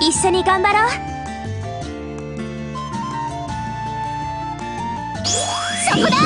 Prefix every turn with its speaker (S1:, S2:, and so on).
S1: 一緒に頑張ろう。そこだ！